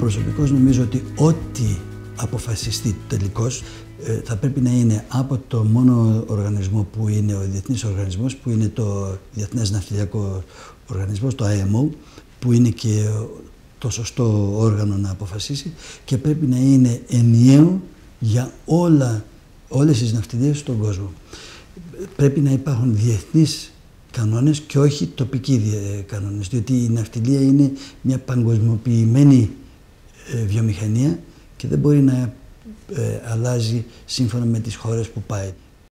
Προσωπικώς νομίζω ότι ό,τι αποφασιστεί τελικώς ε, θα πρέπει να είναι από το μόνο οργανισμό που είναι ο διεθνής οργανισμός, που είναι το Διεθνές Ναυτιλιακό Οργανισμός, το IMO, που είναι και το σωστό όργανο να αποφασίσει και πρέπει να είναι ενιαίο για όλα, όλες τις ναυτιλίες στον κόσμο. Πρέπει να υπάρχουν διεθνείς κανόνες και όχι τοπικοί κανόνες, διότι η ναυτιλία είναι μια παγκοσμιοποιημένη ε, βιομηχανία και δεν μπορεί να ε, αλλάζει σύμφωνα με τις χώρες που πάει.